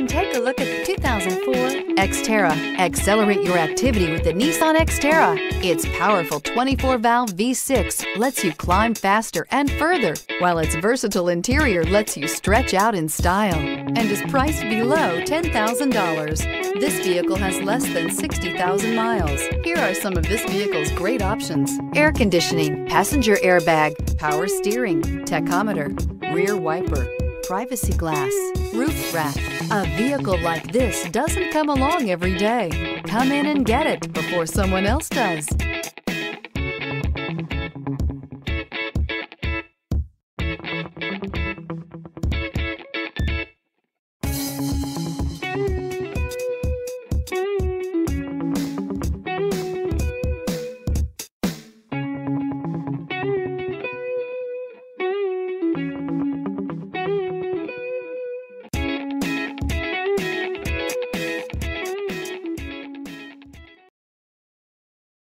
and take a look at the 2004 Xterra. Accelerate your activity with the Nissan Xterra. Its powerful 24-valve V6 lets you climb faster and further, while its versatile interior lets you stretch out in style and is priced below $10,000. This vehicle has less than 60,000 miles. Here are some of this vehicle's great options. Air conditioning, passenger airbag, power steering, tachometer, rear wiper, privacy glass, roof rack. A vehicle like this doesn't come along every day. Come in and get it before someone else does.